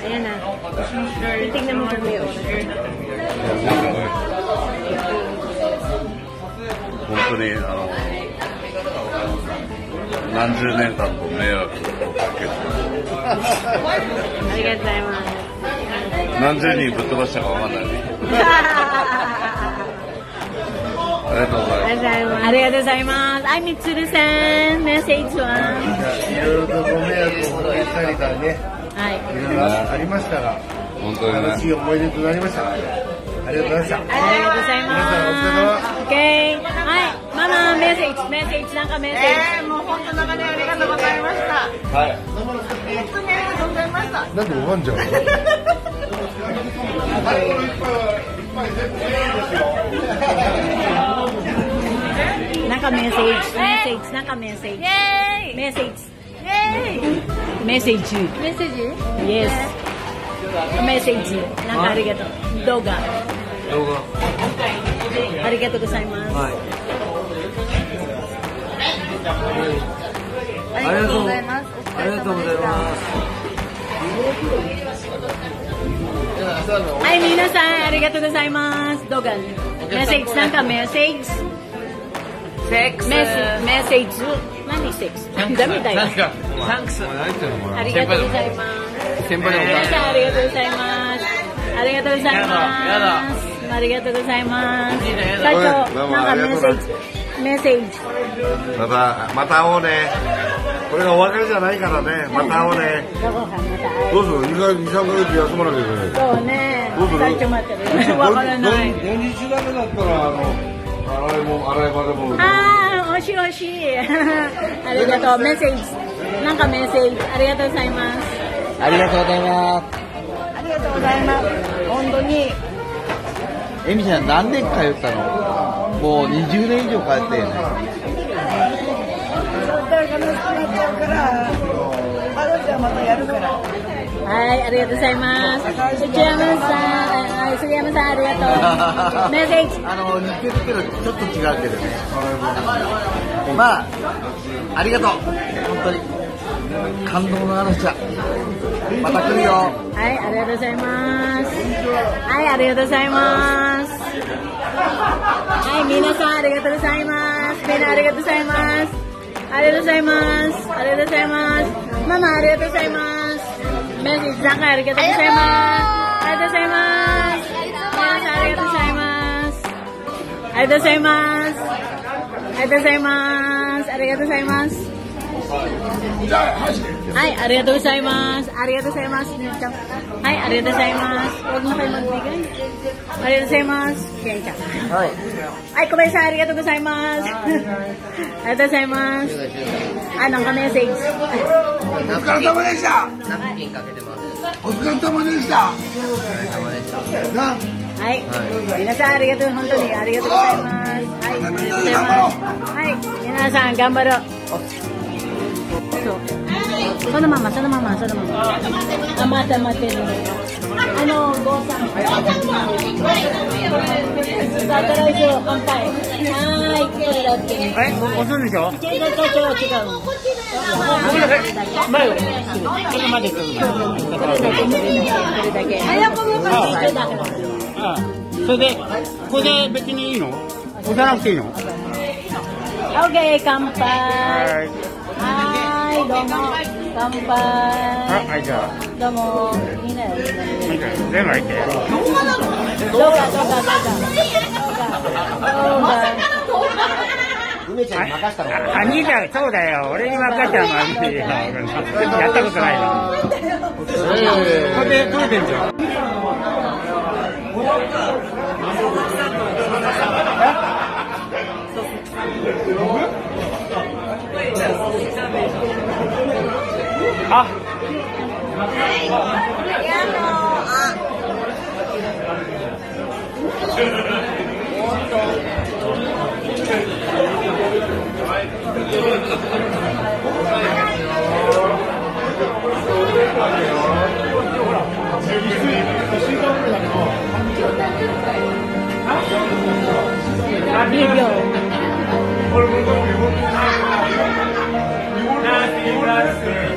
Ayan na. Titignan mo kami oh. 本当にあの何十年間と迷惑をかけてありがとうございます。何十人ぶっ飛ばしたかわかんないありがとうございますありがとうございます。ありがとうございます。あみつるさん、メッセージは。いろいろとご迷惑をおかけしたね、はい。いろいろありましたが、本当にね楽しい思い出となりました。ありがとうございました。ありがとうござい皆さんお疲れ様ます。オッケー。はい。ママ、メッセージ、メッセージ、なんかメッセージ？えー、もう本当長年ありがとうございました。はい。本当にありがとうございました。なんで拝んじゃうのなんかメッセージ、メッセージ、なんかメッセージ。イェーイメッセージ。イェーイメッセージ。メッセージ Yes. メッセージ。なんかありがとう。動画。動画ありがとうございます。はいありがとうございます。ありがとうございますはい、皆さん、ありがとうございます。動画。メッセージ、なんかメッセージ。セックス。メッセージ、メッセージ。何セックスダメだよ。サンクス。ありがとうございます。先輩でも皆さん、ありがとうございます。ありがとうございます。ありがとうございます。会長、どうもなんかメッセーありがとうございまジ。メッセージ。またまた会おうねこれがお別れじゃないからねまた会おうねどうする？2, か2 3ヶ月休まなきゃいけないそうね。どうする？会長待ってる。わからない。土日だけだったらあの洗いも洗い場でもああ、惜しい惜しい。ありがとう。メッセージ。なんかメッセージ。ありがとうございます。ありがとうございますありがとうございます。本当に。えみちゃん何年通ったの？もう20年以上通ってるねそったら悲しくなっちゃうから、またやるから。はい、ありがとうございます。杉山さん、はい、杉山さん、ありがとう。メッセージ。あの似てるけどちょっと違うけどねまあありがとう本当に感動の嵐だまた来るよはい、ありがとうございます。はい、ありがとうございます。はい、皆さん、ありがとうございます。みんなありがとうございます。ありがとうございます。ありがとうございます。ママ、ありがとうございます。メッセージ、なんかありがとうございます。ありがとうございます。皆さん、ありがとうございます。ありがとうございます。ありがとうございます。ありがとうございます。はい、ありがとうございます。ありがとうございます。はい、ありがとうございます。Huwag mo kayo magbigay. ありがとうございます。ケンちゃん。はいはい、小林さん、ありがとうございます。ありがとうございます。あ、なんかメッセージ。お疲れ様でしたナプキンかけてますお疲れ様でしたなはい、皆さんありがとう、本当にありがとうございます。はい、ありがとうございます。はい、皆さん頑張ろう。そう。そのまま、そのまま、そのまま。あ、待って待てる。あの、ゴーさん。さあ、から以上、乾杯。はい、これだって。え、おおそうでしょ違う、違う、違う。前を。ちょっと待って、ちょっと待って。これだけ、これだけ。早くもこれだけ。ああそれで、これで別にいいの押さなくていいのオッケー、乾杯。はい、どうも。乾あ、杯。はい、じゃあ。どうも。全部入って。どうか、どうか、どうか。どうか。梅ちゃんに任したのそうだよ。俺に任せたの。やったことないの。これで取れてんじゃん。 아. Gracias.